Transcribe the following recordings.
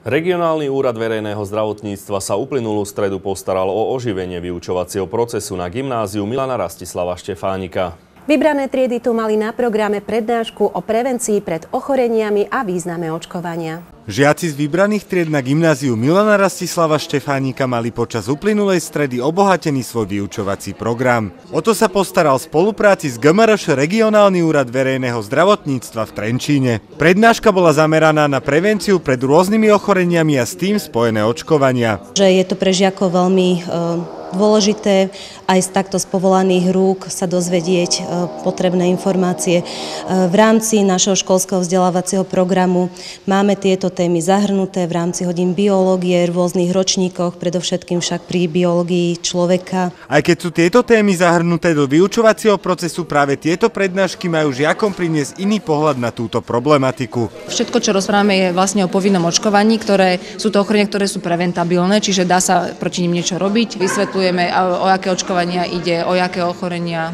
Regionálny úrad verejného zdravotníctva sa uplynulú stredu postaral o oživenie vyučovacieho procesu na gymnáziu Milana Rastislava Štefánika. Vybrané triedy tu mali na programe prednášku o prevencii pred ochoreniami a význame očkovania. Žiaci z vybraných tried na gymnáziu Milana Rastislava Štefánika mali počas uplynulej stredy obohatený svoj vyučovací program. O to sa postaral v spolupráci s GMRŠ Regionálny úrad verejného zdravotníctva v Trenčíne. Prednáška bola zameraná na prevenciu pred rôznymi ochoreniami a s tým spojené očkovania. Že je to pre žiakov veľmi e, dôležité aj z takto z povolaných rúk sa dozvedieť e, potrebné informácie. E, v rámci našeho školského vzdelávacieho programu máme tieto témy zahrnuté v rámci hodín biológie v rôznych ročníkoch, predovšetkým však pri biológii človeka. Aj keď sú tieto témy zahrnuté do vyučovacieho procesu, práve tieto prednášky majú žiakom priniesť iný pohľad na túto problematiku. Všetko, čo rozprávame, je vlastne o povinnom očkovaní, ktoré sú to ochorenia, ktoré sú preventabilné, čiže dá sa proti nim niečo robiť. Vysvetlujeme, o aké očkovania ide, o aké ochorenia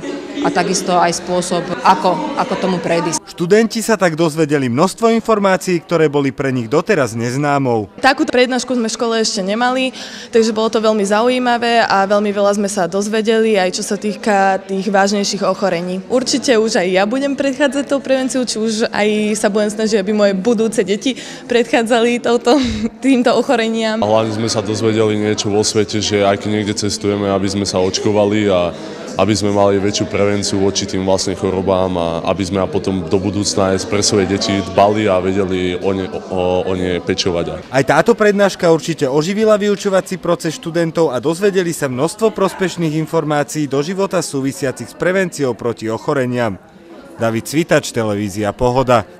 a takisto aj spôsob, ako, ako tomu predísť. Študenti sa tak dozvedeli množstvo informácií, ktoré boli pre nich doteraz neznámou. Takúto prednášku sme v škole ešte nemali, takže bolo to veľmi zaujímavé a veľmi veľa sme sa dozvedeli, aj čo sa týka tých vážnejších ochorení. Určite už aj ja budem predchádzať tou prevenciu, či už aj sa budem snažiť, aby moje budúce deti predchádzali touto, týmto ochoreniam. Hlavne sme sa dozvedeli niečo vo svete, že aj keď niekde cestujeme, aby sme sa očkovali a aby sme mali väčšiu prevenciu voči tým vlastne chorobám a aby sme a potom do budúcna aj pre svoje deti dbali a vedeli o ne, o, o ne pečovať. Aj táto prednáška určite oživila vyučovací proces študentov a dozvedeli sa množstvo prospešných informácií do života súvisiacich s prevenciou proti ochoreniam. David Cvitač, televízia Pohoda.